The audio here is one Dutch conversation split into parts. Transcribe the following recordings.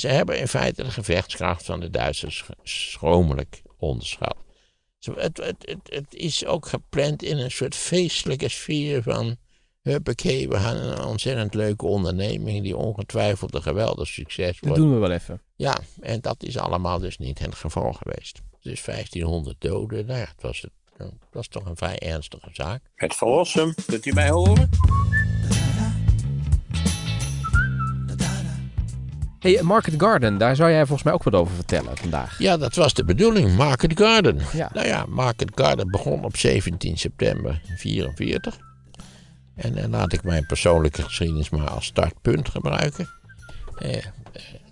Ze hebben in feite de gevechtskracht van de Duitsers schromelijk onderschat. Het, het, het, het, is ook gepland in een soort feestelijke sfeer van... Huppakee, we gaan een ontzettend leuke onderneming die ongetwijfeld een geweldig succes wordt. Dat doen we wel even. Ja, en dat is allemaal dus niet het geval geweest. Dus 1500 doden, nou ja, het was, het, het was toch een vrij ernstige zaak. Het verlossen, kunt u mij horen? Hey, Market Garden, daar zou jij volgens mij ook wat over vertellen vandaag. Ja, dat was de bedoeling, Market Garden. Ja. Nou ja, Market Garden begon op 17 september 1944. En dan laat ik mijn persoonlijke geschiedenis maar als startpunt gebruiken. Eh,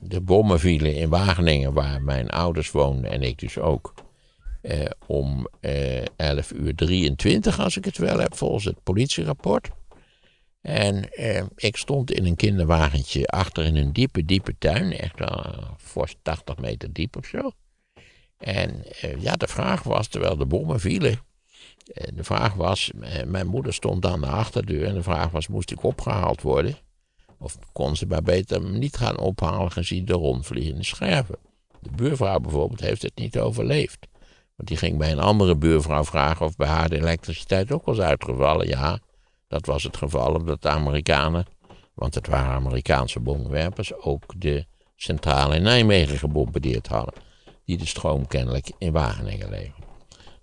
de bommen vielen in Wageningen, waar mijn ouders woonden en ik dus ook. Eh, om eh, 11 uur 23, als ik het wel heb, volgens het politierapport. En eh, ik stond in een kinderwagentje achter in een diepe, diepe tuin. Echt wel voor 80 meter diep of zo. En eh, ja, de vraag was, terwijl de bommen vielen. Eh, de vraag was, eh, mijn moeder stond aan de achterdeur. En de vraag was, moest ik opgehaald worden? Of kon ze maar beter niet gaan ophalen gezien de rondvliegende scherven? De buurvrouw bijvoorbeeld heeft het niet overleefd. Want die ging bij een andere buurvrouw vragen of bij haar de elektriciteit ook was uitgevallen. Ja, dat was het geval omdat de Amerikanen, want het waren Amerikaanse bommenwerpers, ook de centrale in Nijmegen gebombardeerd hadden. Die de stroom kennelijk in Wageningen leveren.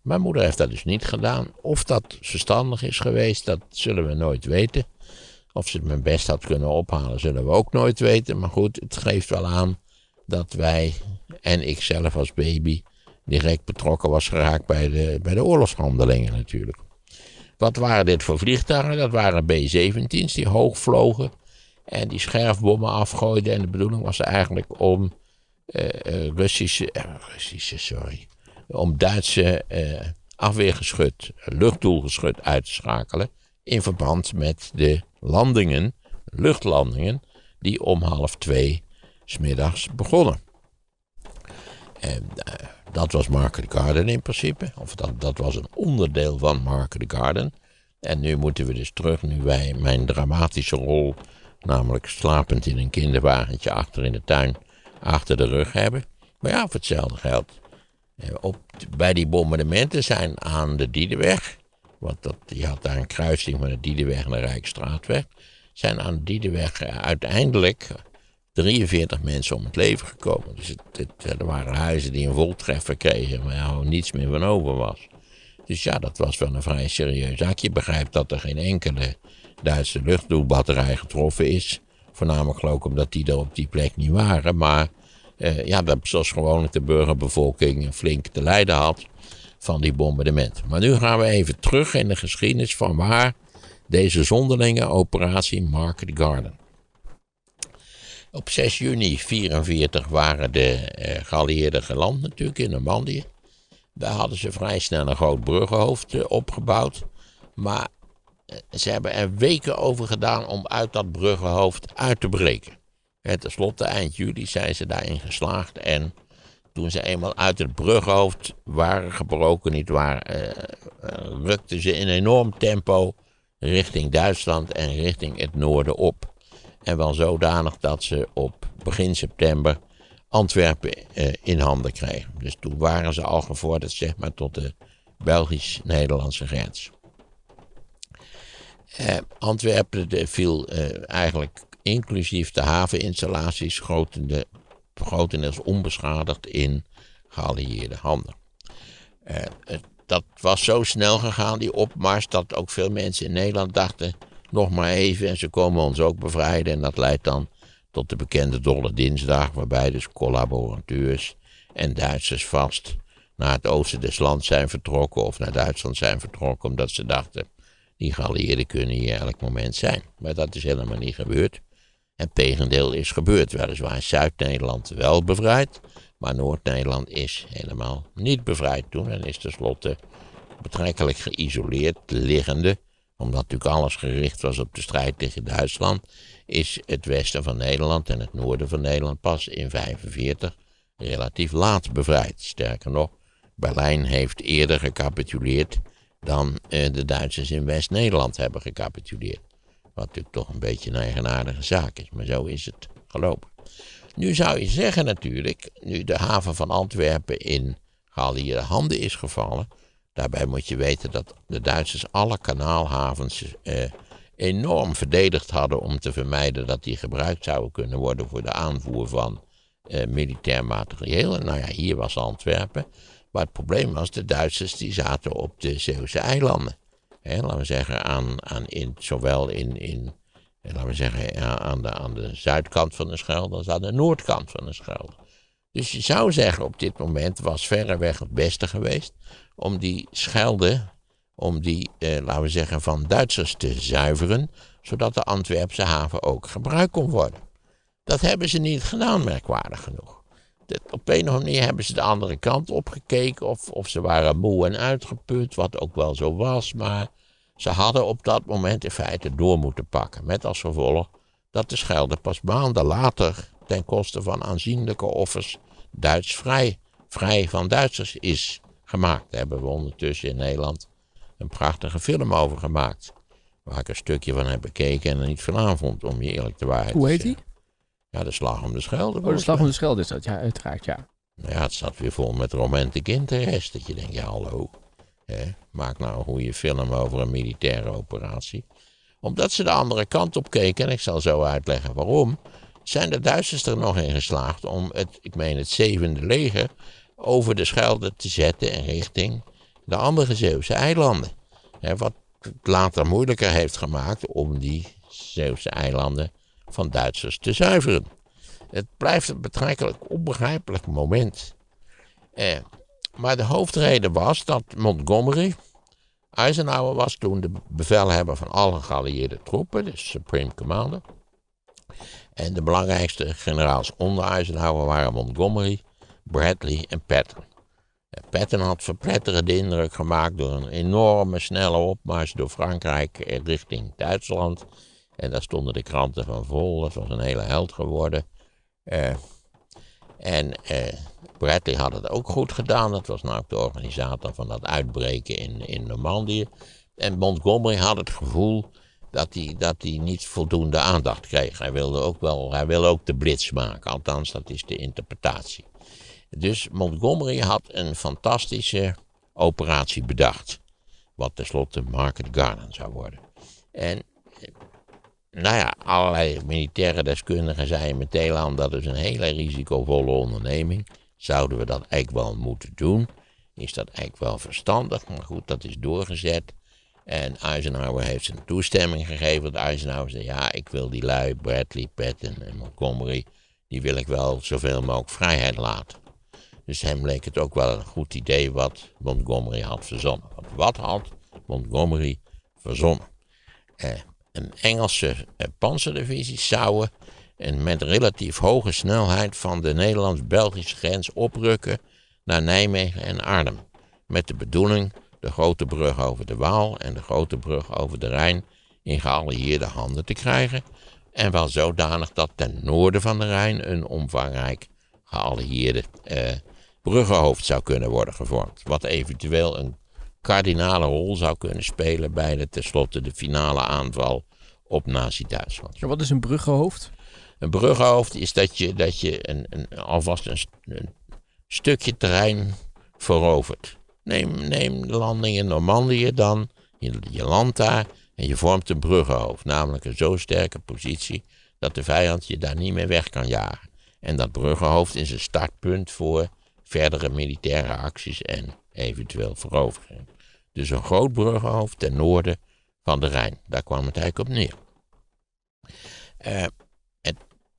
Mijn moeder heeft dat dus niet gedaan. Of dat verstandig is geweest, dat zullen we nooit weten. Of ze het mijn best had kunnen ophalen, zullen we ook nooit weten. Maar goed, het geeft wel aan dat wij, en ik zelf als baby, direct betrokken was geraakt bij de, bij de oorlogshandelingen natuurlijk. Wat waren dit voor vliegtuigen? Dat waren B-17's die hoog vlogen en die scherfbommen afgooiden. En de bedoeling was eigenlijk om uh, Russische, uh, Russische, sorry, om Duitse afweergeschut, luchtdoelgeschut uit te schakelen. In verband met de landingen, luchtlandingen, die om half twee smiddags begonnen. En dat was Market Garden in principe. Of dat, dat was een onderdeel van Market Garden. En nu moeten we dus terug, nu wij mijn dramatische rol, namelijk slapend in een kinderwagentje achter in de tuin, achter de rug hebben. Maar ja, voor hetzelfde geld. Eh, op, bij die bombardementen zijn aan de Diedenweg, want dat, je had daar een kruising van de Diedenweg en de Rijkstraatweg, zijn aan de Diedenweg uiteindelijk 43 mensen om het leven gekomen. Dus het, er waren huizen die een voltreffer kregen, waar ja, niets meer van over was. Dus ja, dat was wel een vrij serieus zaak. Je begrijpt dat er geen enkele Duitse luchtdoelbatterij getroffen is. Voornamelijk ook omdat die er op die plek niet waren. Maar eh, ja, dat zoals gewoonlijk de burgerbevolking flink te lijden had van die bombardement. Maar nu gaan we even terug in de geschiedenis van waar deze zonderlinge operatie Market Garden op 6 juni 1944 waren de uh, geallieerden geland natuurlijk in Normandië. Daar hadden ze vrij snel een groot bruggenhoofd uh, opgebouwd. Maar uh, ze hebben er weken over gedaan om uit dat bruggenhoofd uit te breken. En tenslotte, eind juli, zijn ze daarin geslaagd. En toen ze eenmaal uit het bruggenhoofd waren gebroken, niet waar, rukten ze in enorm tempo richting Duitsland en richting het noorden op. En wel zodanig dat ze op begin september Antwerpen eh, in handen kregen. Dus toen waren ze al gevorderd zeg maar, tot de Belgisch-Nederlandse grens. Eh, Antwerpen de, viel eh, eigenlijk inclusief de haveninstallaties grotende, grotendeels onbeschadigd in geallieerde handen. Dat was zo snel gegaan, die opmars, dat ook veel mensen in Nederland dachten nog maar even en ze komen ons ook bevrijden. En dat leidt dan tot de bekende Dolle Dinsdag, waarbij dus collaborateurs en Duitsers vast naar het oosten des lands zijn vertrokken of naar Duitsland zijn vertrokken, omdat ze dachten, die geallieerden kunnen hier elk moment zijn. Maar dat is helemaal niet gebeurd. En tegendeel is gebeurd. Weliswaar is Zuid-Nederland wel bevrijd, maar Noord-Nederland is helemaal niet bevrijd toen en is tenslotte betrekkelijk geïsoleerd liggende omdat natuurlijk alles gericht was op de strijd tegen Duitsland, is het westen van Nederland en het noorden van Nederland pas in 1945 relatief laat bevrijd. Sterker nog, Berlijn heeft eerder gecapituleerd dan eh, de Duitsers in West-Nederland hebben gecapituleerd. Wat natuurlijk toch een beetje een eigenaardige zaak is, maar zo is het gelopen. Nu zou je zeggen natuurlijk, nu de haven van Antwerpen in geallieerde handen is gevallen. Daarbij moet je weten dat de Duitsers alle kanaalhavens eh, enorm verdedigd hadden om te vermijden dat die gebruikt zouden kunnen worden voor de aanvoer van eh, militair materieel. Nou ja, hier was Antwerpen. Maar het probleem was, de Duitsers die zaten op de Zeeuwse eilanden. Hè, laten we zeggen, aan, aan in, zowel in, in laten we zeggen, aan de, aan de zuidkant van de Schelde als aan de noordkant van de Schelde. Dus je zou zeggen, op dit moment was verreweg het beste geweest om die Schelde, om die, eh, laten we zeggen, van Duitsers te zuiveren, zodat de Antwerpse haven ook gebruikt kon worden. Dat hebben ze niet gedaan, merkwaardig genoeg. op een of andere manier hebben ze de andere kant opgekeken, of, of ze waren moe en uitgeput, wat ook wel zo was, maar ze hadden op dat moment in feite door moeten pakken. Met als gevolg dat de Schelde pas maanden later ten koste van aanzienlijke offers Duits vrij, vrij van Duitsers is gemaakt. Daar hebben we ondertussen in Nederland een prachtige film over gemaakt. Waar ik een stukje van heb bekeken en er niet vanavond, om je eerlijk te waarheid Hoe heet die? Ja, de Slag om de Schelde. Oh, de Slag om de Schelde is dat, ja, uiteraard, ja. Nou ja, het zat weer vol met romantic interest. Dat je denkt, ja, hallo. Hè, maak nou een goede film over een militaire operatie. Omdat ze de andere kant op keken, en ik zal zo uitleggen waarom, zijn de Duitsers er nog in geslaagd om het, ik meen het zevende leger, over de Schelde te zetten in richting de andere Zeeuwse eilanden. Wat het later moeilijker heeft gemaakt om die Zeeuwse eilanden van Duitsers te zuiveren. Het blijft een betrekkelijk onbegrijpelijk moment. Eh, maar de hoofdreden was dat Montgomery, Eisenhower was toen de bevelhebber van alle geallieerde troepen, de Supreme Commander. En de belangrijkste generaals onder Eisenhower waren Montgomery, Bradley en Patton. Patton had verpletterende indruk gemaakt door een enorme snelle opmars door Frankrijk richting Duitsland. En daar stonden de kranten van vol. Dat was een hele held geworden. Uh, en Bradley had het ook goed gedaan. Dat was ook de organisator van dat uitbreken in, in Normandië. En Montgomery had het gevoel dat hij, dat hij niet voldoende aandacht kreeg. Hij wilde ook wel, hij wilde ook de blitz maken. Althans, dat is de interpretatie. Dus Montgomery had een fantastische operatie bedacht. Wat tenslotte Market Garden zou worden. En nou ja, allerlei militaire deskundigen zeiden meteen aan dat is een hele risicovolle onderneming. Zouden we dat eigenlijk wel moeten doen? Is dat eigenlijk wel verstandig? Maar goed, dat is doorgezet. En Eisenhower heeft zijn toestemming gegeven. Dat Eisenhower zei, ja, ik wil die lui, Bradley, Patton en Montgomery, die wil ik wel zoveel mogelijk vrijheid laten. Dus hem leek het ook wel een goed idee wat Montgomery had verzonnen. Want wat had Montgomery verzonnen? Eh, een Engelse eh, panzerdivisie zouden en met relatief hoge snelheid van de Nederlands-Belgische grens oprukken naar Nijmegen en Arnhem. Met de bedoeling de grote brug over de Waal en de grote brug over de Rijn in geallieerde handen te krijgen. En wel zodanig dat ten noorden van de Rijn een omvangrijk geallieerde eh, bruggenhoofd zou kunnen worden gevormd. Wat eventueel een kardinale rol zou kunnen spelen bij de tenslotte de finale aanval op Nazi-Duitsland. wat is een bruggenhoofd? Een bruggenhoofd is dat je, dat je een, een, alvast een, een, stukje terrein verovert. Neem, neem de landing in Normandië dan, je, je daar en je vormt een bruggenhoofd. Namelijk een zo sterke positie dat de vijand je daar niet meer weg kan jagen. En dat bruggenhoofd is een startpunt voor verdere militaire acties en eventueel verovering. Dus een groot bruggenhoofd ten noorden van de Rijn. Daar kwam het eigenlijk op neer. Uh,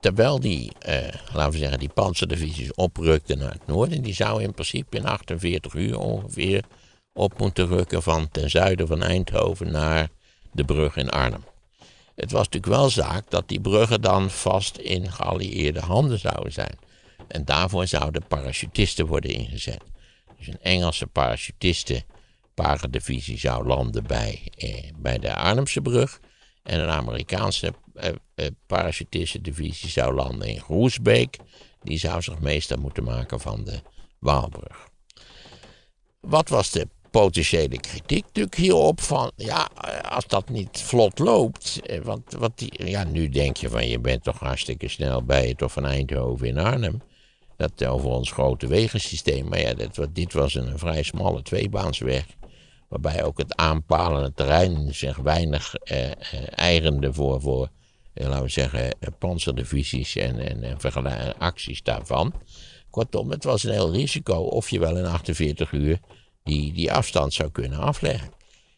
terwijl die, uh, laten we zeggen, die panzerdivisies oprukten naar het noorden, die zou in principe in 48 uur ongeveer op moeten rukken van ten zuiden van Eindhoven naar de brug in Arnhem. Het was natuurlijk wel zaak dat die bruggen dan vast in geallieerde handen zouden zijn. En daarvoor zouden parachutisten worden ingezet. Dus een Engelse parachutisten paradivisie zou landen bij, eh, bij de Arnhemse brug. En een Amerikaanse eh, eh, parachutistendivisie zou landen in Groesbeek. Die zou zich meester moeten maken van de Waalbrug. Wat was de potentiële kritiek natuurlijk hierop van, ja, als dat niet vlot loopt, eh, want wat die, ja, nu denk je van, je bent toch hartstikke snel bij het of van Eindhoven in Arnhem, dat over ons grote wegensysteem, maar ja, dit, was een, vrij smalle tweebaansweg, waarbij ook het aanpalende terrein zich weinig eh, eh, voor, voor eh, laten we zeggen, eh, panzerdivisies en, en, en acties daarvan. Kortom, het was een heel risico of je wel in 48 uur die, die afstand zou kunnen afleggen.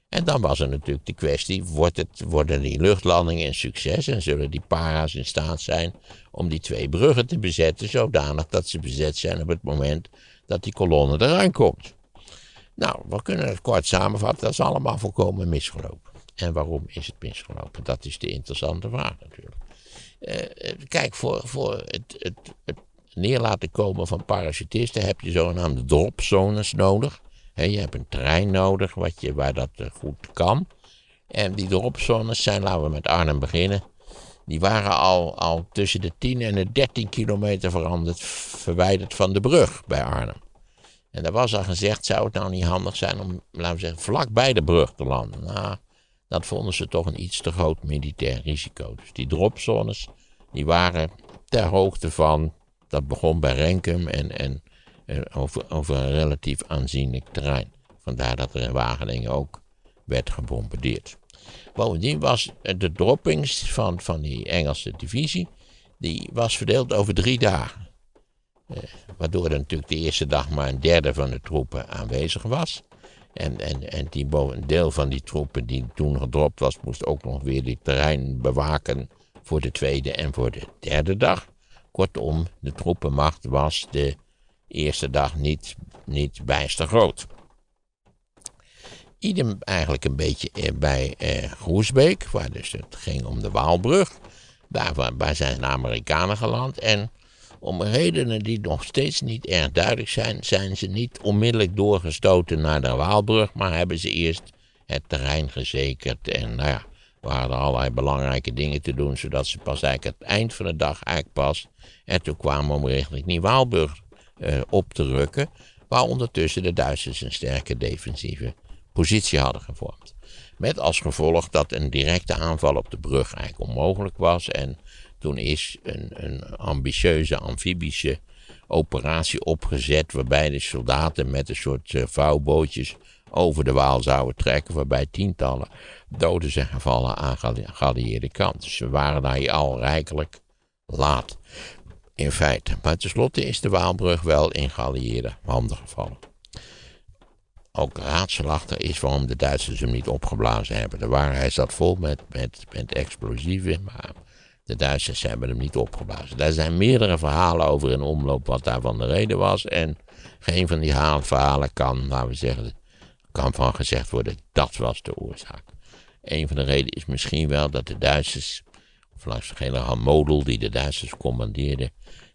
En dan was er natuurlijk de kwestie, wordt het, worden die luchtlandingen een succes en zullen die para's in staat zijn om die twee bruggen te bezetten, zodanig dat ze bezet zijn op het moment dat die kolonne eraan komt. Nou, we kunnen het kort samenvatten, dat is allemaal volkomen misgelopen. En waarom is het misgelopen? Dat is de interessante vraag natuurlijk. Uh, kijk, voor, voor het, het, het komen van parachutisten heb je zogenaamde dropzones nodig je hebt een trein nodig wat je, waar dat eh, goed kan. En die dropzones zijn, laten we met Arnhem beginnen. Die waren al, al tussen de 10 en de 13 kilometer veranderd, verwijderd van de brug bij Arnhem. En daar was al gezegd, zou het nou niet handig zijn om, laten we zeggen, vlak bij de brug te landen? Nou, dat vonden ze toch een iets te groot militair risico. Dus die dropzones, die waren ter hoogte van, dat begon bij Renkum en, en over, over een relatief aanzienlijk terrein. Vandaar dat er in Wageningen ook werd gebombardeerd. Bovendien was de droppings van, van die Engelse divisie, die was verdeeld over drie dagen. Eh, waardoor er natuurlijk de eerste dag maar een derde van de troepen aanwezig was. En, en, en die, een deel van die troepen die toen gedropt was, moest ook nog weer dit terrein bewaken voor de tweede en voor de derde dag. Kortom, de troepenmacht was de eerste dag niet, niet bijster groot. Idem eigenlijk een beetje bij eh, Groesbeek, waar dus het ging om de Waalbrug. Daar, waar zijn de Amerikanen geland. En om redenen die nog steeds niet erg duidelijk zijn, zijn ze niet onmiddellijk doorgestoten naar de Waalbrug, maar hebben ze eerst het terrein gezekerd. En nou ja, waren er allerlei belangrijke dingen te doen, zodat ze pas eigenlijk het eind van de dag eigenlijk pas. En toen kwamen om richting die Waalbrug uh, op te rukken. Waar ondertussen de Duitsers een sterke defensieve positie hadden gevormd. Met als gevolg dat een directe aanval op de brug eigenlijk onmogelijk was. En toen is een, een ambitieuze amfibische operatie opgezet. Waarbij de soldaten met een soort uh, vouwbootjes over de Waal zouden trekken. Waarbij tientallen doden zijn gevallen aan geallieerde kant. Dus we waren daar al rijkelijk laat in feite. Maar tenslotte is de Waalbrug wel in geallieerde handen gevallen. Ook raadselachtig is waarom de Duitsers hem niet opgeblazen hebben. De waarheid zat vol met, met, met explosieven, maar de Duitsers hebben hem niet opgeblazen. Daar zijn meerdere verhalen over in omloop wat daarvan de reden was. En geen van die verhalen kan, laten we zeggen, kan van gezegd worden dat was de oorzaak. Een van de redenen is misschien wel dat de Duitsers, of langs generaal Model die de Duitsers commandeerde,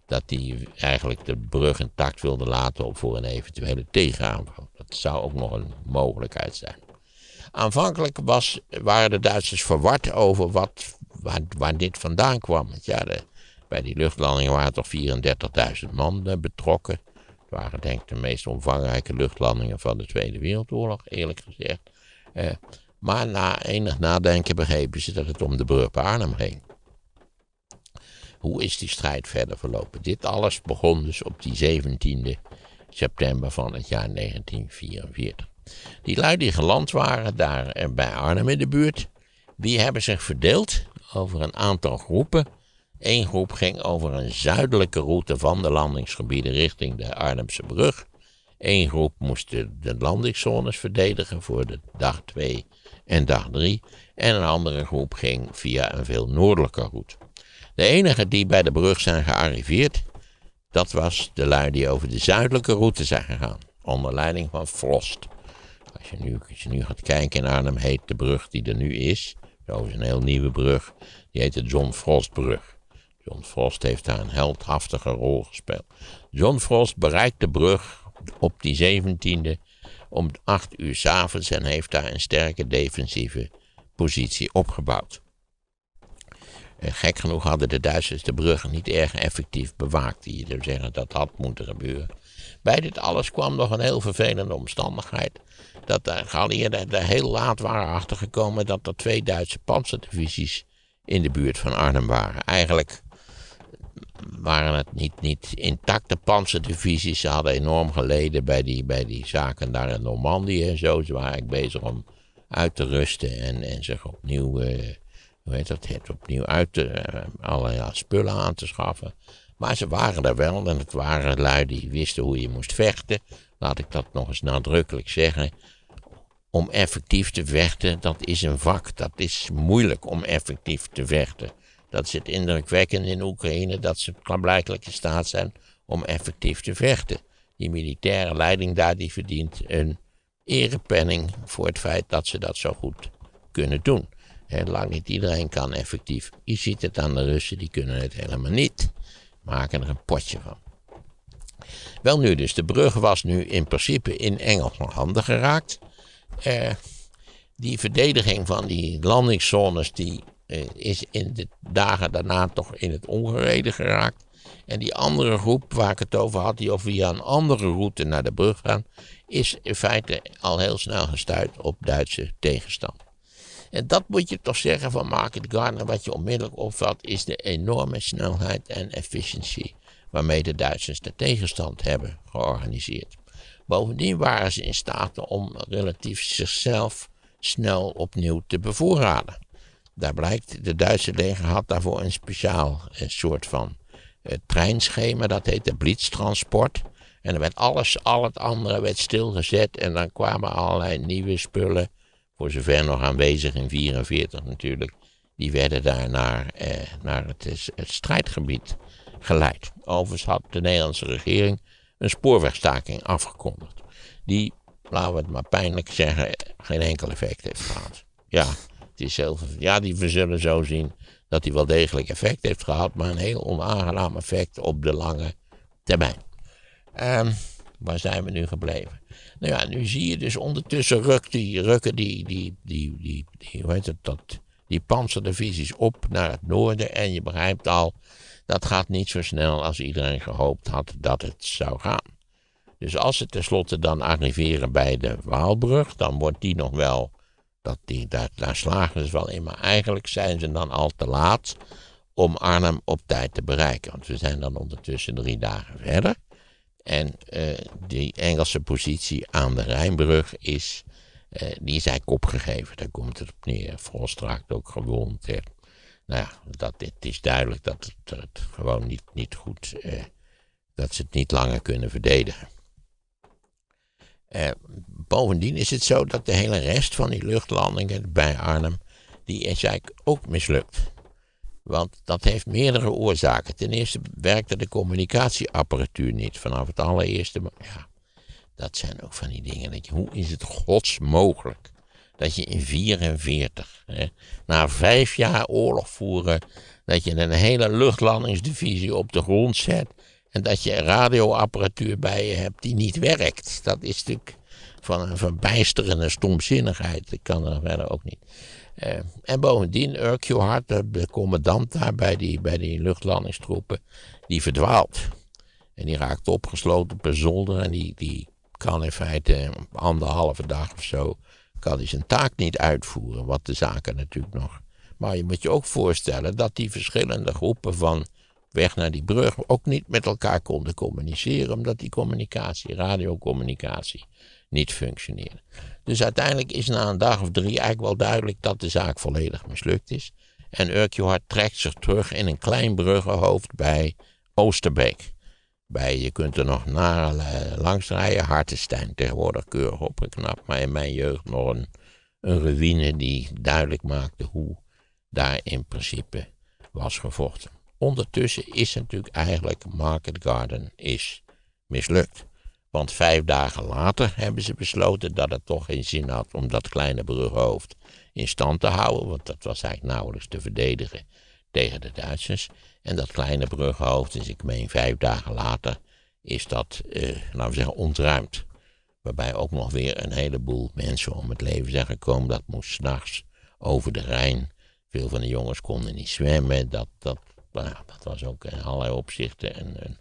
dat hij eigenlijk de brug intact wilde laten voor een eventuele tegenaanval. Dat zou ook nog een mogelijkheid zijn. Aanvankelijk was, waren de Duitsers verward over wat, waar, dit vandaan kwam. Ja, bij die luchtlandingen waren toch 34.000 man eh, betrokken. Het waren denk ik de meest omvangrijke luchtlandingen van de Tweede Wereldoorlog, eerlijk gezegd. Eh, maar na enig nadenken begrepen ze dat het om de brug Arnhem ging. Hoe is die strijd verder verlopen? Dit alles begon dus op die 17e september van het jaar 1944. Die lui die geland waren daar eh, bij Arnhem in de buurt, die hebben zich verdeeld over een aantal groepen. Eén groep ging over een zuidelijke route van de landingsgebieden richting de Arnhemse brug. Eén groep moest de, landingszones verdedigen voor de dag 2 en dag 3. En een andere groep ging via een veel noordelijke route. De enige die bij de brug zijn gearriveerd, dat was de lui die over de zuidelijke route zijn gegaan. Onder leiding van Frost. Als je nu, als je nu gaat kijken in Arnhem, heet de brug die er nu is. Dat is een heel nieuwe brug. Die heet de John Frostbrug. John Frost heeft daar een heldhaftige rol gespeeld. John Frost bereikt de brug op die 17e om 8 uur s avonds en heeft daar een sterke defensieve positie opgebouwd. En gek genoeg hadden de Duitsers de brug niet erg effectief bewaakt. Je zou zeggen dat had moeten gebeuren. Bij dit alles kwam nog een heel vervelende omstandigheid. Dat de geallieerden er heel laat waren achtergekomen dat er twee Duitse panzerdivisies in de buurt van Arnhem waren. Eigenlijk waren het niet, niet intacte panzerdivisies. Ze hadden enorm geleden bij die, bij die zaken daar in Normandië en zo. Ze waren bezig om uit te rusten en, en zich opnieuw, uh, hoe heet dat, het opnieuw uit te, uh, allerlei spullen aan te schaffen. Maar ze waren er wel en het waren lui die wisten hoe je moest vechten. Laat ik dat nog eens nadrukkelijk zeggen. Om effectief te vechten, dat is een vak. Dat is moeilijk om effectief te vechten. Dat is het indrukwekkend in Oekraïne dat ze blijkbaar in staat zijn om effectief te vechten. Die militaire leiding daar die verdient een erepenning voor het feit dat ze dat zo goed kunnen doen. He, lang niet iedereen kan effectief. Je ziet het aan de Russen, die kunnen het helemaal niet. Maken er een potje van. Wel nu dus, de brug was nu in principe in Engelse handen geraakt. Eh, die verdediging van die landingszones die eh, is in de dagen daarna toch in het ongereden geraakt. En die andere groep waar ik het over had, die of via een andere route naar de brug gaan, is in feite al heel snel gestuurd op Duitse tegenstand. En dat moet je toch zeggen van Market Gardener, wat je onmiddellijk opvalt, is de enorme snelheid en efficiëntie waarmee de Duitsers de tegenstand hebben georganiseerd. Bovendien waren ze in staat om relatief zichzelf snel opnieuw te bevoorraden. Daar blijkt, de Duitse leger had daarvoor een speciaal een soort van uh, treinschema, dat heette Blitztransport. En dan werd alles, al het andere werd stilgezet en dan kwamen allerlei nieuwe spullen, voor zover nog aanwezig in 44 natuurlijk, die werden daar naar, eh, naar het, het, strijdgebied geleid. Overigens had de Nederlandse regering een spoorwegstaking afgekondigd, die, laten we het maar pijnlijk zeggen, geen enkel effect heeft gehad. Ja, het is ja, die we zullen zo zien dat hij wel degelijk effect heeft gehad, maar een heel onaangenaam effect op de lange termijn. Um, waar zijn we nu gebleven? Nou ja, nu zie je dus ondertussen rukt die, rukken die, die, die, die, hoe heet het, dat, die panzerdivisies op naar het noorden. En je begrijpt al, dat gaat niet zo snel als iedereen gehoopt had dat het zou gaan. Dus als ze tenslotte dan arriveren bij de Waalbrug, dan wordt die nog wel dat die, daar, daar slagen ze wel in. Maar eigenlijk zijn ze dan al te laat om Arnhem op tijd te bereiken. Want we zijn dan ondertussen drie dagen verder. En uh, die Engelse positie aan de Rijnbrug is, uh, die is eigenlijk opgegeven. Daar komt het op neer. Raakt ook gewond. Hè. Nou ja, dat, het is duidelijk dat het, gewoon niet, niet goed, dat ze het niet langer kunnen verdedigen. bovendien is het zo dat de hele rest van die luchtlandingen bij Arnhem, die is eigenlijk ook mislukt. Want dat heeft meerdere oorzaken. Ten eerste werkte de communicatieapparatuur niet vanaf het allereerste. Ja, dat zijn ook van die dingen. Dat hoe is het gods mogelijk dat je in 44, hè, na vijf jaar oorlog voeren, dat je een hele luchtlandingsdivisie op de grond zet en dat je radioapparatuur bij je hebt die niet werkt. Dat is natuurlijk van een verbijsterende stomzinnigheid. Dat kan er verder ook niet. Uh, en bovendien, Urquhart, de, de commandant daar bij die, bij die luchtlandingstroepen, die verdwaalt. En die raakt opgesloten per zolder en die, die kan in feite anderhalve dag of zo, kan hij zijn taak niet uitvoeren. Wat de zaken natuurlijk nog. Maar je moet je ook voorstellen dat die verschillende groepen van weg naar die brug ook niet met elkaar konden communiceren, omdat die communicatie, radiocommunicatie, niet functioneren. Dus uiteindelijk is na een dag of drie eigenlijk wel duidelijk dat de zaak volledig mislukt is. En Urquhart trekt zich terug in een klein bruggenhoofd bij Oosterbeek. Bij, je kunt er nog naar uh, langs rijden, Hartenstein, tegenwoordig keurig opgeknapt, maar in mijn jeugd nog een, een ruïne die duidelijk maakte hoe daar in principe was gevochten. Ondertussen is natuurlijk eigenlijk Market Garden is mislukt. Want vijf dagen later hebben ze besloten dat het toch geen zin had om dat kleine bruggenhoofd in stand te houden. Want dat was eigenlijk nauwelijks te verdedigen tegen de Duitsers. En dat kleine bruggenhoofd, dus ik meen vijf dagen later, is dat, eh, laten we zeggen, ontruimd. Waarbij ook nog weer een heleboel mensen om het leven zijn gekomen. Dat moest s'nachts over de Rijn. Veel van de jongens konden niet zwemmen. Dat, dat, nou, was ook in allerlei opzichten een, een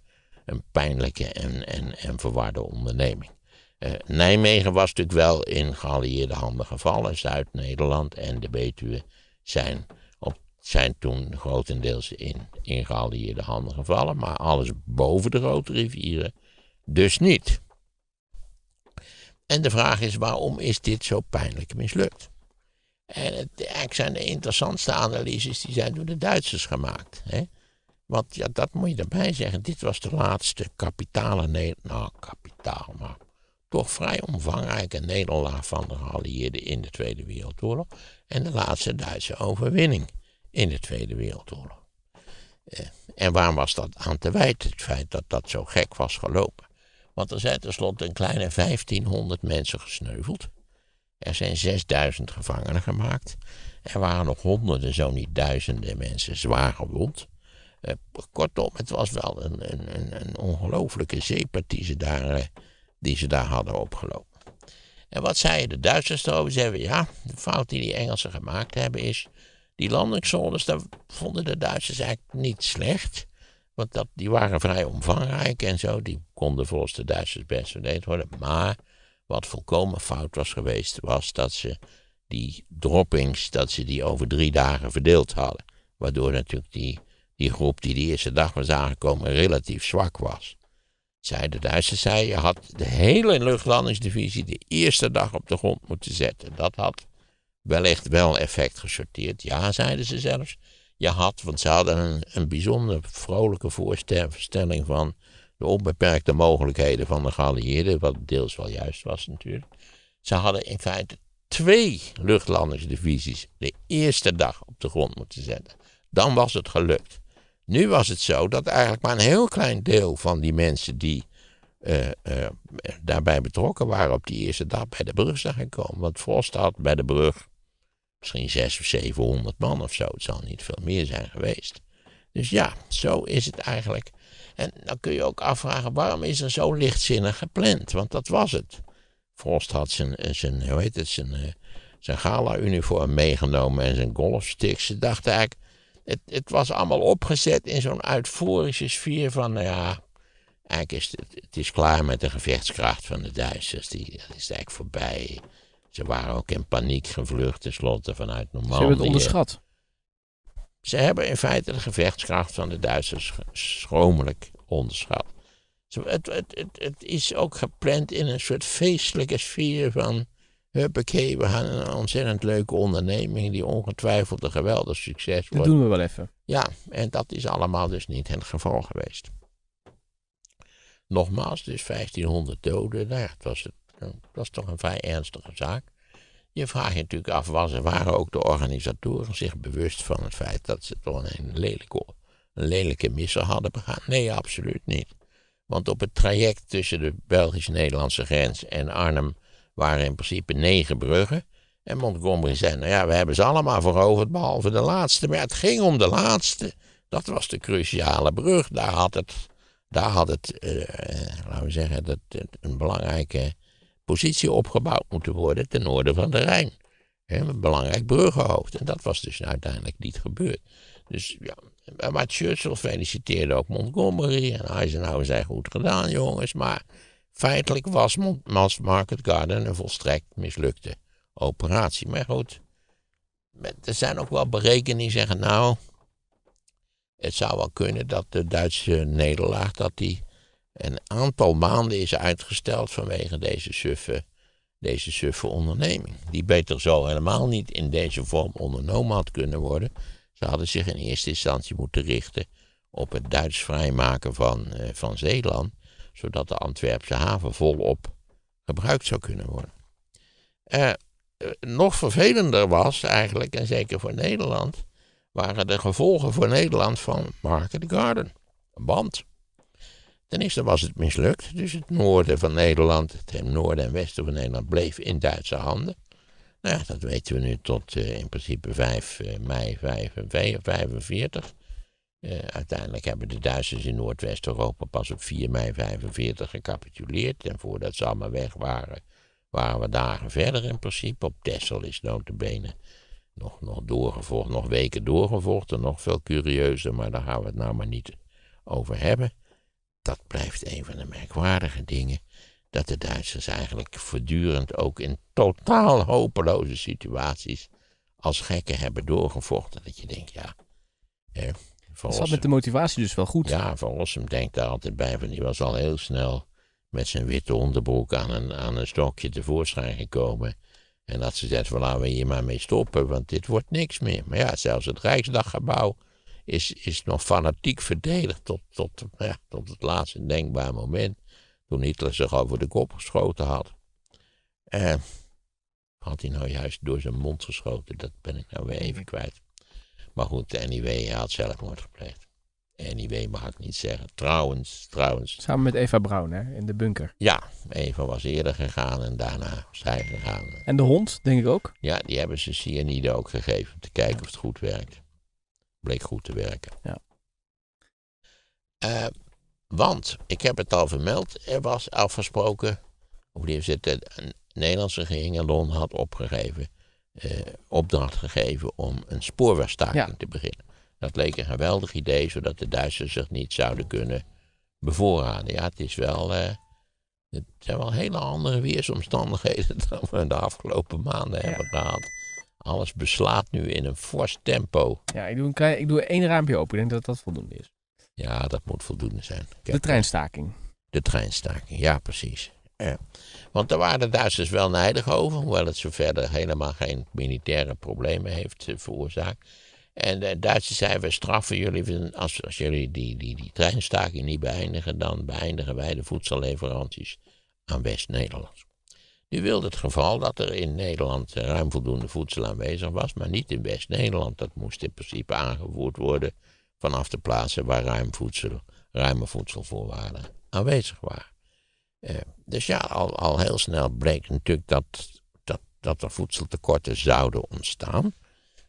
een pijnlijke en, en, en verwarde onderneming. Uh, Nijmegen was natuurlijk wel in geallieerde handen gevallen. Zuid-Nederland en de Betuwe zijn, op, zijn toen grotendeels in, in geallieerde handen gevallen. Maar alles boven de grote rivieren dus niet. En de vraag is, waarom is dit zo pijnlijk mislukt? En het, eigenlijk zijn de interessantste analyses die zijn door de Duitsers gemaakt. Hè? Want ja, dat moet je erbij zeggen. Dit was de laatste kapitale nederlaag. Nou, kapitaal, maar toch vrij omvangrijke nederlaag van de geallieerden in de Tweede Wereldoorlog. En de laatste Duitse overwinning in de Tweede Wereldoorlog. Eh, en waar was dat aan te wijten? Het feit dat dat zo gek was gelopen. Want er zijn tenslotte een kleine 1500 mensen gesneuveld. Er zijn 6000 gevangenen gemaakt. Er waren nog honderden, zo niet duizenden mensen zwaar gewond. Uh, kortom, het was wel een, een, een, ongelofelijke zeepert die ze, daar, uh, die ze daar hadden opgelopen. En wat zeiden de Duitsers erover? Zeiden ja, de fout die die Engelsen gemaakt hebben is... die landingszones, daar vonden de Duitsers eigenlijk niet slecht. Want dat, die waren vrij omvangrijk en zo. Die konden volgens de Duitsers best verdedigd worden. Maar wat volkomen fout was geweest, was dat ze die droppings, dat ze die over drie dagen verdeeld hadden. Waardoor natuurlijk die, die groep die de eerste dag was aangekomen relatief zwak was. Zij, de Duitsers zei, je had de hele luchtlandingsdivisie de eerste dag op de grond moeten zetten. Dat had wellicht wel effect gesorteerd. Ja, zeiden ze zelfs. Je had, want ze hadden een, een bijzonder vrolijke voorstelling van de onbeperkte mogelijkheden van de geallieerden, wat deels wel juist was natuurlijk. Ze hadden in feite twee luchtlandingsdivisies de eerste dag op de grond moeten zetten. Dan was het gelukt. Nu was het zo dat eigenlijk maar een heel klein deel van die mensen die uh, uh, daarbij betrokken waren op die eerste dag bij de brug zijn gekomen. Want Frost had bij de brug misschien 600 of 700 man of zo. Het zal niet veel meer zijn geweest. Dus ja, zo is het eigenlijk. En dan kun je ook afvragen, waarom is er zo lichtzinnig gepland? Want dat was het. Frost had zijn, zijn hoe heet het, zijn, eh, zijn gala-uniform meegenomen en zijn golfsticks. Ze dachten eigenlijk, het, het was allemaal opgezet in zo'n euforische sfeer van, nou ja, eigenlijk is het, het is klaar met de gevechtskracht van de Duitsers. Die, dat is eigenlijk voorbij. Ze waren ook in paniek gevlucht tenslotte vanuit Normandië. Ze hebben het onderschat. Ze hebben in feite de gevechtskracht van de Duitsers schromelijk onderschat. Het, het, het, het, is ook gepland in een soort feestelijke sfeer van... Huppakee, we gaan een ontzettend leuke onderneming die ongetwijfeld een geweldig succes wordt. Dat doen we wel even. Ja, en dat is allemaal dus niet het geval geweest. Nogmaals, dus 1500 doden, nou ja, het was, het, het was toch een vrij ernstige zaak. Je vraagt je natuurlijk af, was, waren ook de organisatoren zich bewust van het feit dat ze toch een lelijke, een lelijke misser hadden begaan? Nee, absoluut niet. Want op het traject tussen de Belgisch-Nederlandse grens en Arnhem waren in principe negen bruggen. En Montgomery zei, nou ja, we hebben ze allemaal veroverd, behalve de laatste. Maar het ging om de laatste. Dat was de cruciale brug. Daar had het, daar had het uh, laten we zeggen, dat, een belangrijke positie opgebouwd moeten worden ten noorden van de Rijn. een belangrijk bruggenhoofd. En dat was dus uiteindelijk niet gebeurd. Dus ja, maar Churchill feliciteerde ook Montgomery. En Eisenhower zei goed gedaan, jongens. Maar feitelijk was, was Market Garden een volstrekt mislukte operatie. Maar goed, er zijn ook wel berekeningen die zeggen, nou, het zou wel kunnen dat de Duitse nederlaag, dat die een aantal maanden is uitgesteld vanwege deze suffe, deze suffe onderneming. Die beter zo helemaal niet in deze vorm ondernomen had kunnen worden. Ze hadden zich in eerste instantie moeten richten op het Duits vrijmaken van, uh, van Zeeland, zodat de Antwerpse haven volop gebruikt zou kunnen worden. Uh, nog vervelender was eigenlijk, en zeker voor Nederland, waren de gevolgen voor Nederland van Market Garden. Een band. Ten eerste was het mislukt, dus het noorden van Nederland, het noorden en westen van Nederland bleef in Duitse handen. Nou ja, dat weten we nu tot uh, in principe 5 uh, mei 1945. Uh, uiteindelijk hebben de Duitsers in Noordwest-Europa pas op 4 mei 1945 gecapituleerd. En voordat ze allemaal weg waren, waren we dagen verder in principe. Op Texel is notabene nog, nog doorgevochten, nog weken doorgevochten, nog veel curieuzer, maar daar gaan we het nou maar niet over hebben. dat blijft een van de merkwaardige dingen. Dat de Duitsers eigenlijk voortdurend ook in totaal hopeloze situaties als gekken hebben doorgevochten. Dat je denkt, ja. Dat zat met de motivatie dus wel goed. Ja, Van Rossum denkt daar altijd bij. Van, die was al heel snel met zijn witte onderbroek aan een, aan een stokje tevoorschijn gekomen. En dat ze zegt, van laten we hier maar mee stoppen, want dit wordt niks meer. Maar ja, zelfs het Rijksdaggebouw is, is nog fanatiek verdedigd tot, tot, ja, tot het laatste denkbaar moment. Toen Hitler zich over de kop geschoten had. Eh, had hij nou juist door zijn mond geschoten? Dat ben ik nou weer even kwijt. Maar goed, de NIW had zelfmoord gepleegd. NIW mag ik niet zeggen. Trouwens, trouwens. Samen met Eva Braun, hè, in de bunker. Ja, Eva was eerder gegaan en daarna was hij gegaan. En de hond, denk ik ook? Ja, die hebben ze cyanide ook gegeven om te kijken of het goed werkt. Bleek goed te werken. Ja. Uh, want, ik heb het al vermeld, er was afgesproken, hoe die zit, een Nederlandse regering in Londen had opgegeven, opdracht gegeven om een spoorwegstaking te beginnen. Dat leek een geweldig idee, zodat de Duitsers zich niet zouden kunnen bevoorraden. Ja, het is wel. Uh, het zijn wel hele andere weersomstandigheden dan we de afgelopen maanden hebben gehad. Alles beslaat nu in een fors tempo. Ja, ik doe, een klein, ik doe één raampje open. Ik denk dat dat voldoende is. Ja, dat moet voldoende zijn. de treinstaking. De treinstaking, ja, precies. Want daar waren de Duitsers wel nijdig over, hoewel het zo verder helemaal geen militaire problemen heeft eh, veroorzaakt. En de Duitsers zeiden, we straffen jullie, als, als jullie die, die, die treinstaking niet beëindigen, dan beëindigen wij de voedselleveranties aan West-Nederland. Nu wilde het geval dat er in Nederland ruim voldoende voedsel aanwezig was, maar niet in West-Nederland. Dat moest in principe aangevoerd worden vanaf de plaatsen waar ruim voedsel, ruime voedselvoorwaarden aanwezig waren. Eh, dus ja, al, al heel snel bleek natuurlijk dat, dat, dat er voedseltekorten zouden ontstaan.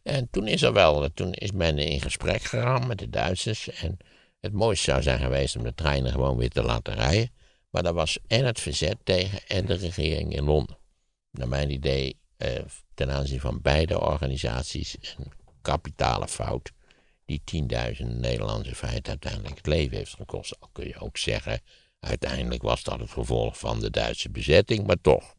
En toen is er wel, toen is men in gesprek gegaan met de Duitsers. En het mooiste zou zijn geweest om de treinen gewoon weer te laten rijden. Maar dat was en het verzet tegen en de regering in Londen. Naar mijn idee, eh, ten aanzien van beide organisaties, een kapitale fout. Die 10.000 Nederlandse feiten uiteindelijk het leven heeft gekost. Al kun je ook zeggen, uiteindelijk was dat het gevolg van de Duitse bezetting, maar toch.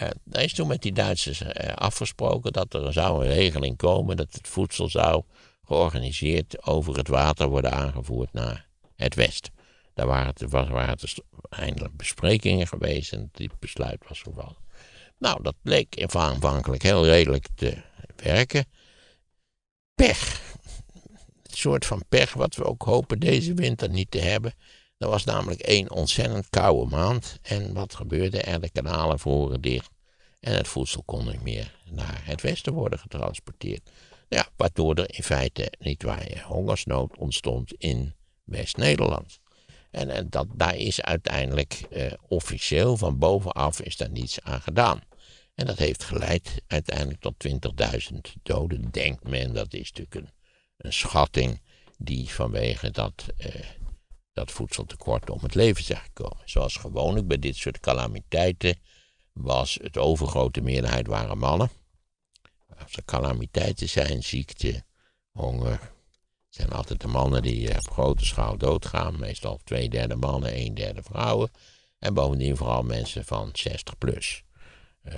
Uh, er is toen met die Duitsers uh, afgesproken dat er zou een regeling komen dat het voedsel zou georganiseerd over het water worden aangevoerd naar het westen. Daar waren, het, waren het eindelijk besprekingen geweest en dit besluit was gevallen. Nou, dat bleek aanvankelijk heel redelijk te werken. Pech. Het soort van pech wat we ook hopen deze winter niet te hebben. Er was namelijk één ontzettend koude maand. En wat gebeurde er? De kanalen vroegen dicht. En het voedsel kon niet meer naar het westen worden getransporteerd. Ja, waardoor er in feite niet waar hongersnood ontstond in West-Nederland. En, en, dat, daar is uiteindelijk eh, officieel van bovenaf is daar niets aan gedaan. En dat heeft geleid uiteindelijk tot 20.000 doden, denkt men. Dat is natuurlijk een, een schatting die vanwege dat eh, dat voedseltekort om het leven zijn gekomen. Zoals gewoonlijk bij dit soort calamiteiten was het overgrote meerderheid waren mannen. Als er calamiteiten zijn, ziekte, honger, zijn altijd de mannen die op grote schaal doodgaan. Meestal twee derde mannen, een derde vrouwen. En bovendien vooral mensen van 60 plus. Uh,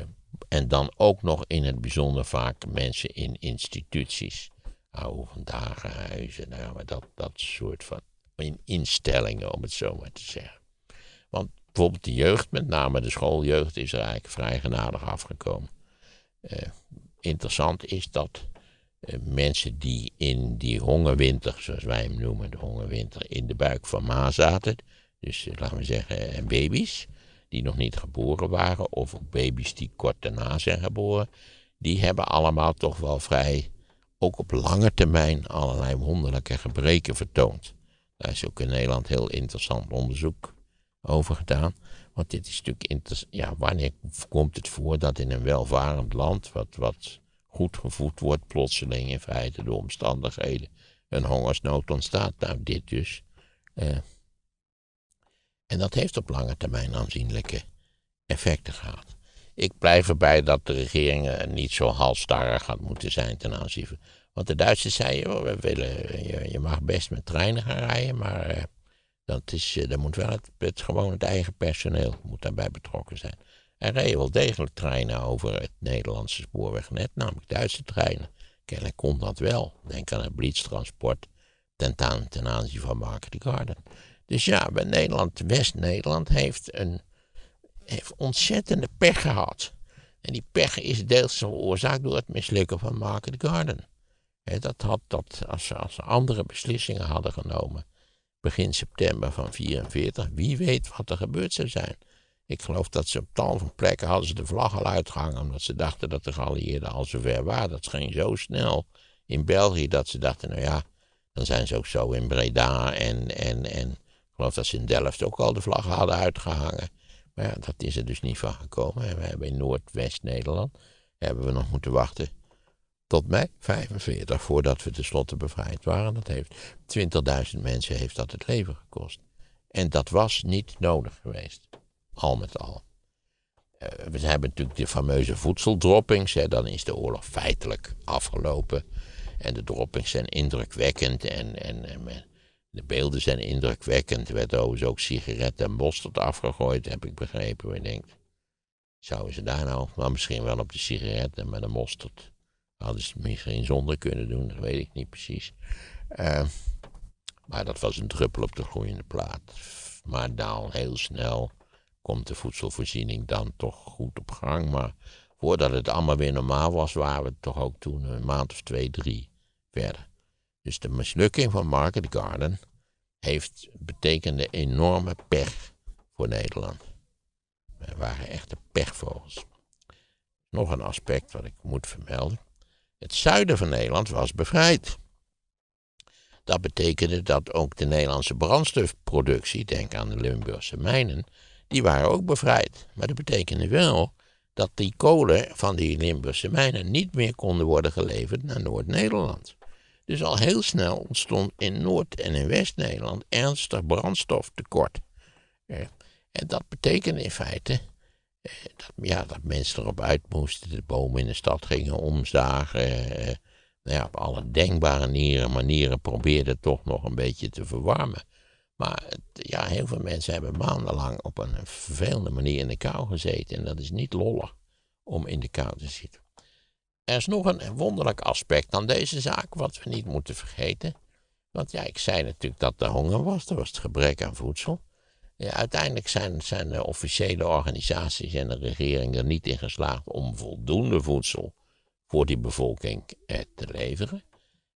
en dan ook nog in het bijzonder vaak mensen in instituties. Oude van dagenhuizen, nou, dat, dat soort van in instellingen, om het zo maar te zeggen. Want bijvoorbeeld de jeugd, met name de schooljeugd, is er eigenlijk vrij genadig afgekomen. Uh, interessant is dat uh, mensen die in die hongerwinter, zoals wij hem noemen, de hongerwinter, in de buik van Ma zaten, dus uh, laten we zeggen baby's, die nog niet geboren waren, of ook baby's die kort daarna zijn geboren, die hebben allemaal toch wel vrij, ook op lange termijn, allerlei wonderlijke gebreken vertoond. Daar is ook in Nederland heel interessant onderzoek over gedaan. Want dit is natuurlijk interessant. Ja, wanneer komt het voor dat in een welvarend land, wat, wat goed gevoed wordt, plotseling in feite de omstandigheden een hongersnood ontstaat? Nou, dit dus. Eh, en dat heeft op lange termijn aanzienlijke effecten gehad. Ik blijf erbij dat de regering niet zo halstarrig gaat moeten zijn ten aanzien want de Duitsers zeiden, oh, we willen, je, je, mag best met treinen gaan rijden, maar uh, Dat is, uh, moet wel het, het, gewoon het eigen personeel moet daarbij betrokken zijn. Er rijden wel degelijk treinen over het Nederlandse spoorwegnet, namelijk Duitse treinen. Kennelijk komt dat wel. Denk aan het blitztransport ten, aanzien van Market Garden. Dus ja, Nederland, West-Nederland heeft een heeft ontzettende pech gehad. En die pech is deels veroorzaakt door het mislukken van Market Garden. Dat had dat, als ze, andere beslissingen hadden genomen, begin september van 44, wie weet wat er gebeurd zou zijn. Ik geloof dat ze op tal van plekken hadden ze de vlag al uitgehangen, omdat ze dachten dat de geallieerden al zover waren. Dat ging zo snel in België dat ze dachten, nou ja, dan zijn ze ook zo in Breda en, en, en ik geloof dat ze in Delft ook al de vlag hadden uitgehangen. Maar ja, dat is er dus niet van gekomen. En we hebben in Noordwest-Nederland hebben we nog moeten wachten tot mei 45 voordat we tenslotte bevrijd waren. Dat heeft 20.000 mensen heeft dat het leven gekost. En dat was niet nodig geweest. Al met al. Uh, we hebben natuurlijk de fameuze voedseldroppings. Hè, dan is de oorlog feitelijk afgelopen. En de droppings zijn indrukwekkend. En, en, de beelden zijn indrukwekkend. Er werd overigens ook sigaretten en mosterd afgegooid, heb ik begrepen. Maar je denkt, zouden ze daar nou, nou misschien wel op de sigaretten met een mosterd. Hadden ze misschien zonder kunnen doen, dat weet ik niet precies. Uh, maar dat was een druppel op de groeiende plaat. Maar dan heel snel komt de voedselvoorziening dan toch goed op gang. Maar voordat het allemaal weer normaal was, waren we toch ook toen een maand of twee, drie verder. Dus de mislukking van Market Garden heeft betekende enorme pech voor Nederland. We waren echte pechvogels. Nog een aspect wat ik moet vermelden. Het zuiden van Nederland was bevrijd. Dat betekende dat ook de Nederlandse brandstofproductie, denk aan de Limburgse mijnen, die waren ook bevrijd. Maar dat betekende wel dat die kolen van die Limburgse mijnen niet meer konden worden geleverd naar Noord-Nederland. Dus al heel snel ontstond in Noord- en in West-Nederland ernstig brandstoftekort. En dat betekende in feite dat, ja, dat mensen erop uit moesten, de bomen in de stad gingen omzagen. Eh, nou ja, op alle denkbare manieren, manieren probeerden toch nog een beetje te verwarmen. Maar ja, heel veel mensen hebben maandenlang op een vervelende manier in de kou gezeten. En dat is niet lollig om in de kou te zitten. Er is nog een wonderlijk aspect aan deze zaak, wat we niet moeten vergeten. Want ja, ik zei natuurlijk dat er honger was, er was het gebrek aan voedsel. Ja, uiteindelijk zijn, zijn de officiële organisaties en de regering er niet in geslaagd om voldoende voedsel voor die bevolking eh, te leveren.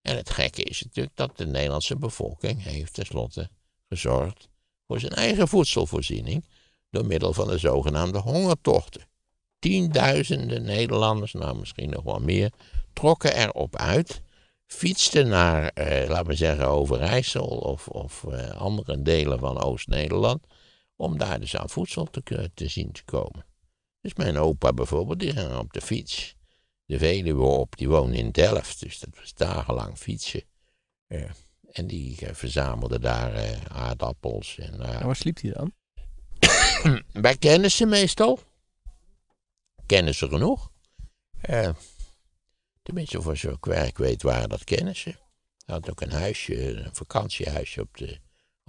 En het gekke is natuurlijk dat de Nederlandse bevolking heeft tenslotte gezorgd voor zijn eigen voedselvoorziening door middel van de zogenaamde hongertochten. Tienduizenden Nederlanders, nou misschien nog wel meer, trokken erop uit, fietsten naar, eh, laten we zeggen, Overijssel of, of eh, andere delen van Oost-Nederland, om daar dus aan voedsel te, te zien te komen. Dus mijn opa bijvoorbeeld, die ging op de fiets de Veluwe op, die woonde in Delft, dus dat was dagenlang fietsen. En die uh, verzamelde daar uh, aardappels. En, en waar sliep hij dan? Bij kennissen meestal kennissen genoeg. Tenminste, voor zover ik weet waren dat kennissen. Hij had ook een huisje, een vakantiehuisje op de,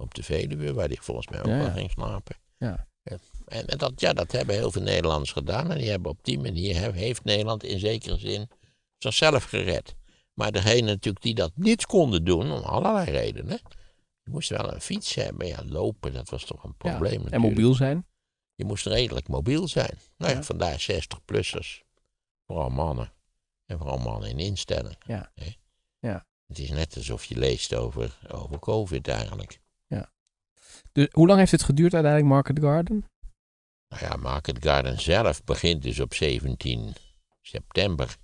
op de Veluwe, waar hij volgens mij ook ja, wel ging slapen. Ja. En, en, dat, ja, dat hebben heel veel Nederlanders gedaan. En die hebben op die manier, heeft Nederland in zekere zin zichzelf gered. Maar degene natuurlijk die dat niet konden doen, om allerlei redenen. Die moesten wel een fiets hebben. Ja, lopen, dat was toch een probleem. Ja, en mobiel zijn? Je moest redelijk mobiel zijn. Nou ja, vandaar 60-plussers. Vooral mannen. En vooral mannen in instelling. Ja. ja. Het is net alsof je leest over, over COVID eigenlijk. Dus hoe lang heeft het geduurd uiteindelijk, Market Garden? Nou ja, Market Garden zelf begint dus op 17 september.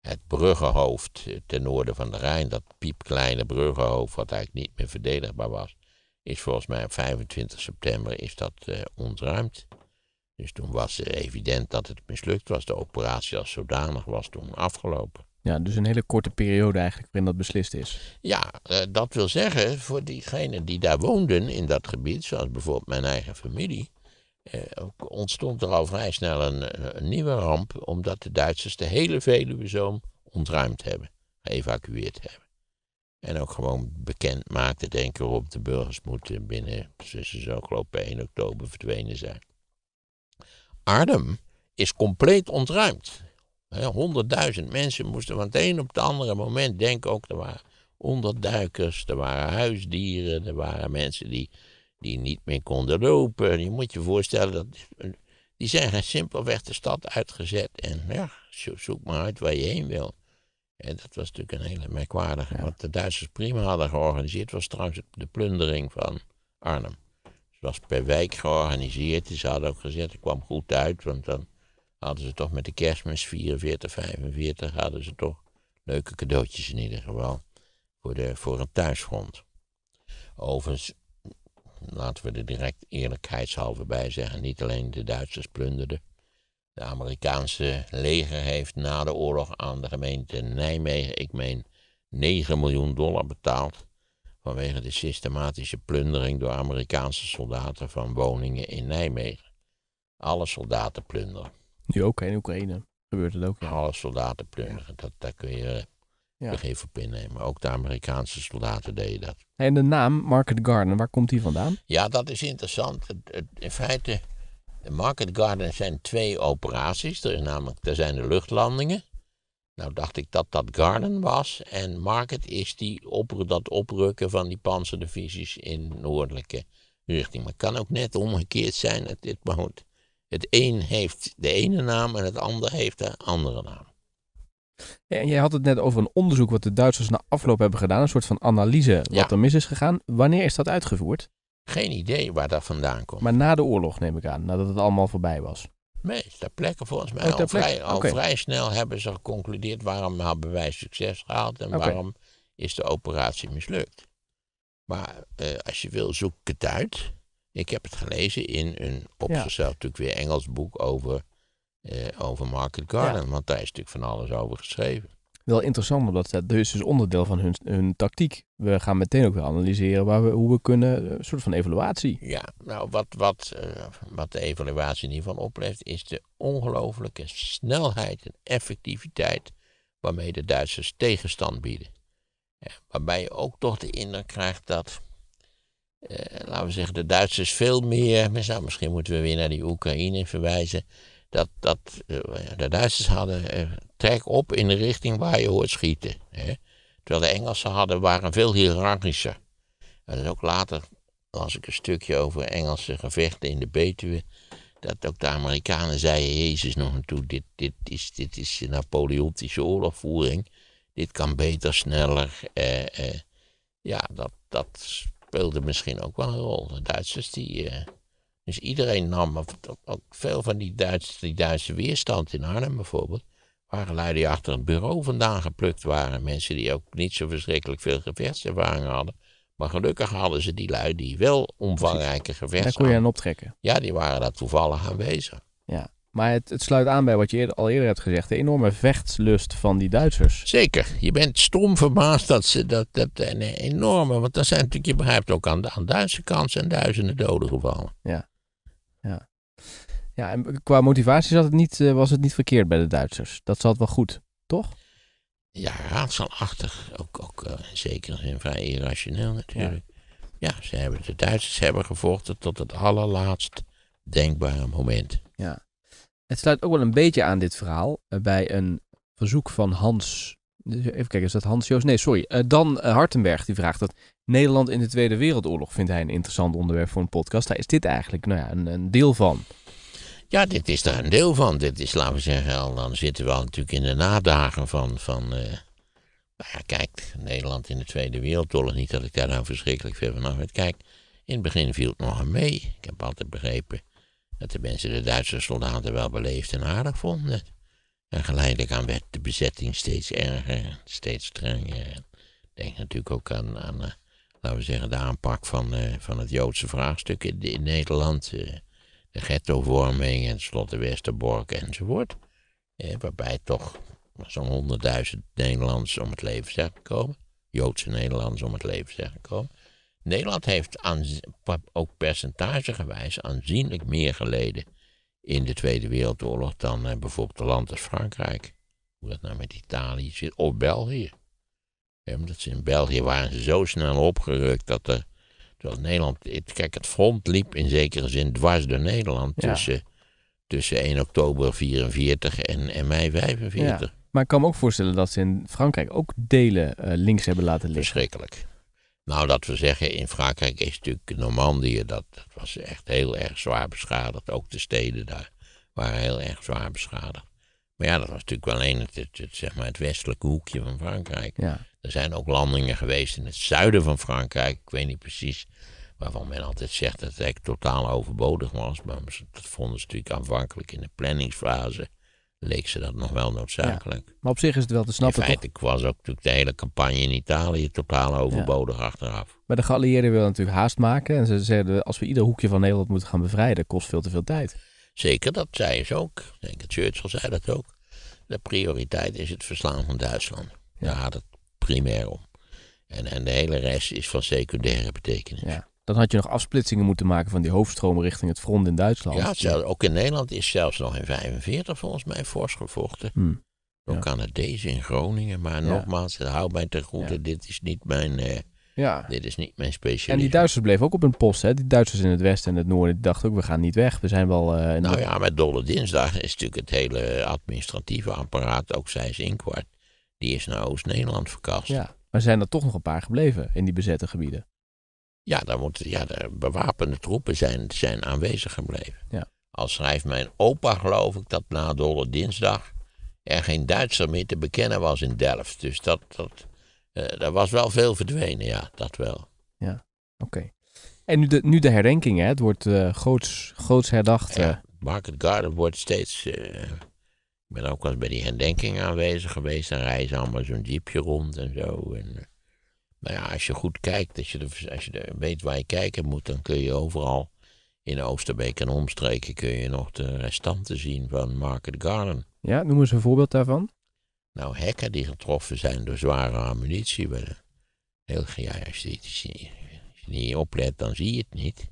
Het bruggenhoofd ten noorden van de Rijn, dat piepkleine bruggenhoofd, wat eigenlijk niet meer verdedigbaar was, is volgens mij op 25 september is dat uh, ontruimd. Dus toen was het evident dat het mislukt was. De operatie als zodanig was toen afgelopen. Ja, dus een hele korte periode eigenlijk waarin dat beslist is. Ja, uh, dat wil zeggen, voor diegenen die daar woonden in dat gebied, zoals bijvoorbeeld mijn eigen familie, uh, ontstond er al vrij snel een, een, nieuwe ramp, omdat de Duitsers de hele Veluwezoom ontruimd hebben, geëvacueerd hebben. En ook gewoon bekend maakte, denk erop de burgers moeten binnen, ze zo geloof ik, 1 oktober verdwenen zijn. Arnhem is compleet ontruimd. Honderdduizend mensen moesten van het een op het andere moment denken ook, er waren onderduikers, er waren huisdieren, er waren mensen die, die niet meer konden lopen. Je moet je voorstellen, dat, die zijn simpelweg de stad uitgezet en ja, zoek maar uit waar je heen wil. En dat was natuurlijk een hele merkwaardige. Wat de Duitsers prima hadden georganiseerd was trouwens de plundering van Arnhem. Het was per wijk georganiseerd. Ze hadden ook gezegd, het kwam goed uit, want dan hadden ze toch met de kerstmis 44, 45, hadden ze toch leuke cadeautjes in ieder geval voor, de, voor een thuisfront. Overigens, laten we er direct eerlijkheidshalve bij zeggen, niet alleen de Duitsers plunderden. De Amerikaanse leger heeft na de oorlog aan de gemeente Nijmegen, ik meen, 9 miljoen dollar betaald vanwege de systematische plundering door Amerikaanse soldaten van woningen in Nijmegen. Alle soldaten plunderen. Nu ook in Oekraïne gebeurt het ook. Alle soldaten plunderen, dat, daar kun je ja. begrip op innemen. Ook de Amerikaanse soldaten deden dat. En de naam Market Garden, waar komt die vandaan? Ja, dat is interessant. in feite, de Market Garden zijn twee operaties. Er, is namelijk, er zijn de luchtlandingen. Nou dacht ik dat dat Garden was. En Market is die op, dat oprukken van die panzerdivisies in noordelijke richting. Maar het kan ook net omgekeerd zijn. Dat dit, maar het een heeft de ene naam en het ander heeft de andere naam. Ja, en jij had het net over een onderzoek wat de Duitsers na afloop hebben gedaan. Een soort van analyse wat er mis is gegaan. Wanneer is dat uitgevoerd? Geen idee waar dat vandaan komt. Maar na de oorlog neem ik aan, nadat het allemaal voorbij was. Nee, ter plekke volgens mij. Oh, al, vrij, al vrij, snel hebben ze geconcludeerd waarom hebben wij succes gehaald en waarom is de operatie mislukt. Maar eh, als je wil, zoek het uit. Ik heb het gelezen in een op zichzelf natuurlijk weer Engels boek over eh, over Market Garden. Want daar is natuurlijk van alles over geschreven. Wel interessant, omdat dat dus is onderdeel van hun, hun tactiek. We gaan meteen ook weer analyseren waar we, hoe we kunnen, eh, een soort van evaluatie. Ja, nou wat, wat, uh, wat de evaluatie hiervan oplevert, is de ongelooflijke snelheid en effectiviteit waarmee de Duitsers tegenstand bieden. Ja, waarbij je ook toch de indruk krijgt dat, uh, laten we zeggen, de Duitsers veel meer, misschien moeten we weer naar die Oekraïne verwijzen, dat, dat eh, de Duitsers hadden uh, trek op in de richting waar je hoort schieten. Hè? Terwijl de Engelsen hadden, waren veel hiërarchischer. En ook later las ik een stukje over Engelse gevechten in de Betuwe. Dat ook de Amerikanen zeiden, Jezus nog een toe, dit, dit, is, dit is Napoleontische oorlogvoering. Dit kan beter, sneller. Eh, eh. Ja, dat, dat speelde misschien ook wel een rol. De Duitsers die... Eh, dus iedereen nam, ook veel van die Duitse, die Duitse weerstand in Arnhem bijvoorbeeld, waren lui die achter het bureau vandaan geplukt waren. Mensen die ook niet zo verschrikkelijk veel gevechtservaring hadden. Maar gelukkig hadden ze die lui die wel omvangrijke gevechten Daar kon je aan optrekken. Ja, die waren daar toevallig aanwezig. Ja, maar het, het sluit aan bij wat je eerder, al eerder hebt gezegd. De enorme vechtslust van die Duitsers. Zeker. Je bent stom verbaasd dat ze dat, dat een enorme... Want dat zijn natuurlijk, je begrijpt ook aan de, aan Duitse kant zijn duizenden doden gevallen. Ja. Ja. Ja, en qua motivatie zat het niet, eh, was het niet verkeerd bij de Duitsers. Dat zat wel goed, toch? Ja, raadselachtig. Ook, ook uh, zeker in vrij irrationeel natuurlijk. Ja. ze hebben, de Duitsers hebben gevochten tot het allerlaatst denkbare moment. Ja. Het sluit ook wel een beetje aan dit verhaal uh, bij een verzoek van Hans. Even kijken, is dat Hans Joost? Nee, sorry. Dan Hartenberg die vraagt dat Nederland in de Tweede Wereldoorlog vindt hij een interessant onderwerp voor een podcast. Daar is dit eigenlijk nou ja, een, een deel van. Ja, dit is er een deel van. Dit is, laten we zeggen, al, dan zitten we al natuurlijk in de nadagen van. van nou ja, kijk, Nederland in de Tweede Wereldoorlog. Niet dat ik daar nou verschrikkelijk veel van af. Kijk, in het begin viel het nog mee. Ik heb altijd begrepen dat de mensen de Duitse soldaten wel beleefd en aardig vonden. En geleidelijk aan werd de bezetting steeds erger, steeds strenger. Denk natuurlijk ook aan, aan eh, laten we zeggen, de aanpak van, uh, van het Joodse vraagstuk in, Nederland. Uh, de ghettovorming en tenslotte Westerbork enzovoort. Waarbij toch zo'n 100.000 Nederlanders om het leven zijn gekomen. Joodse Nederlanders om het leven zijn gekomen. Nederland heeft aan, ook percentagegewijs aanzienlijk meer geleden in de Tweede Wereldoorlog dan bijvoorbeeld een land als Frankrijk. Hoe dat nou met Italië zit, of België. omdat ze in België waren ze zo snel opgerukt dat er. Terwijl Nederland. Kijk, het front liep in zekere zin dwars door Nederland. Tussen, tussen 1 oktober 44 en, en mei 45. Maar ik kan me ook voorstellen dat ze in Frankrijk ook delen uh, links hebben laten liggen. Verschrikkelijk. Nou, dat we zeggen, in Frankrijk is natuurlijk Normandië, dat, dat was echt heel erg zwaar beschadigd. Ook de steden daar waren heel erg zwaar beschadigd. Maar ja, dat was natuurlijk wel alleen het, het, zeg maar het westelijke hoekje van Frankrijk. Ja. Er zijn ook landingen geweest in het zuiden van Frankrijk. Ik weet niet precies waarvan men altijd zegt dat het eigenlijk totaal overbodig was. Maar dat vonden ze natuurlijk aanvankelijk in de planningsfase. Leek ze dat nog wel noodzakelijk. maar op zich is het wel te snappen. In feite was ook natuurlijk de hele campagne in Italië totaal overbodig achteraf. Maar de geallieerden willen natuurlijk haast maken. En ze zeiden: als we ieder hoekje van Nederland moeten gaan bevrijden, kost veel te veel tijd. Zeker, dat zei ze ook. Ik denk dat Churchill zei dat ook. De prioriteit is het verslaan van Duitsland. Daar gaat het primair om. En, en de hele rest is van secundaire betekenis. Ja. Dan had je nog afsplitsingen moeten maken van die hoofdstromen richting het front in Duitsland. Ja, zelfs, ook in Nederland is zelfs nog in 45 volgens mij fors gevochten. Hmm. Ook ja. deze in Groningen. Maar nogmaals, hou mij ten goede, dit is niet mijn... Uh, ja. Dit is niet mijn specialisme. En die Duitsers bleven ook op hun post. Hè? Die Duitsers in het westen en het noorden die dachten ook, we gaan niet weg. We zijn wel... Uh, nou ja, met Dolle Dinsdag is natuurlijk het hele administratieve apparaat, ook zij inkwart, die is naar Oost-Nederland verkast. Ja, maar zijn er toch nog een paar gebleven in die bezette gebieden? Ja, daar moeten, ja de bewapende troepen zijn, zijn aanwezig gebleven. Ja. Al schrijft mijn opa, geloof ik, dat na Dolle Dinsdag er geen Duitser meer te bekennen was in Delft. Dus dat, dat, uh, er was wel veel verdwenen, ja, dat wel. Ja, oké. En nu de, nu de herdenking, hè? het wordt uh, groots, groots herdacht. Ja, uh. Market Garden wordt steeds... ik ben ook wel eens bij die herdenking aanwezig geweest. Dan reizen allemaal zo'n jeepje rond en zo. En, nou ja, als je goed kijkt, als je, de, als je weet waar je kijken moet, dan kun je overal in Oosterbeek en omstreken kun je nog de restanten zien van Market Garden. Ja, noem eens een voorbeeld daarvan. Nou, hekken die getroffen zijn door zware ammunitie. Heel, ja, als, je, als, je, als je niet oplet, dan zie je het niet.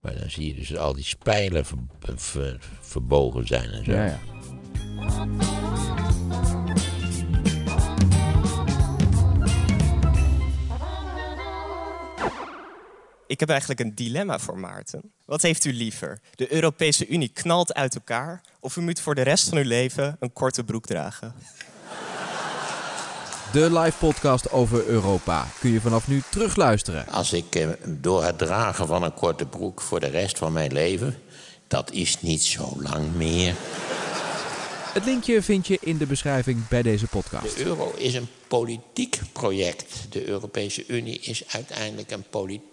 Maar dan zie je dus dat al die spijlen ver, ver, verbogen zijn en zo. Ja, ja. Ik heb eigenlijk een dilemma voor Maarten. Wat heeft u liever? De Europese Unie knalt uit elkaar of u moet voor de rest van uw leven een korte broek dragen? De live podcast over Europa kun je vanaf nu terugluisteren. Als ik eh, door het dragen van een korte broek voor de rest van mijn leven, dat is niet zo lang meer. Het linkje vind je in de beschrijving bij deze podcast. De euro is een politiek project. De Europese Unie is uiteindelijk een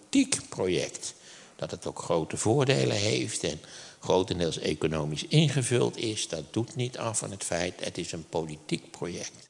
politiek project. Dat het ook grote voordelen heeft en grotendeels economisch ingevuld is, dat doet niet af van het feit, het is een politiek project.